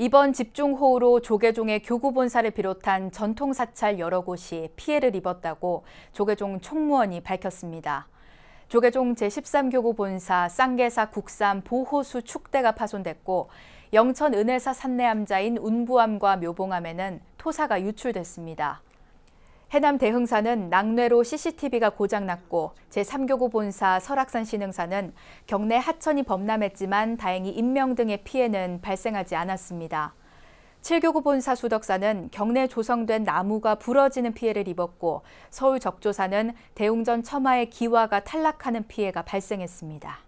이번 집중호우로 조계종의 교구본사를 비롯한 전통사찰 여러 곳이 피해를 입었다고 조계종 총무원이 밝혔습니다. 조계종 제13교구 본사 쌍계사 국산 보호수 축대가 파손됐고 영천 은혜사 산내암자인 운부암과 묘봉암에는 토사가 유출됐습니다. 해남 대흥사는 낙뢰로 CCTV가 고장났고 제3교구 본사 설악산 신흥사는 경내 하천이 범람했지만 다행히 인명 등의 피해는 발생하지 않았습니다. 7교구 본사 수덕사는 경내 조성된 나무가 부러지는 피해를 입었고 서울 적조사는 대웅전 처마의 기와가 탈락하는 피해가 발생했습니다.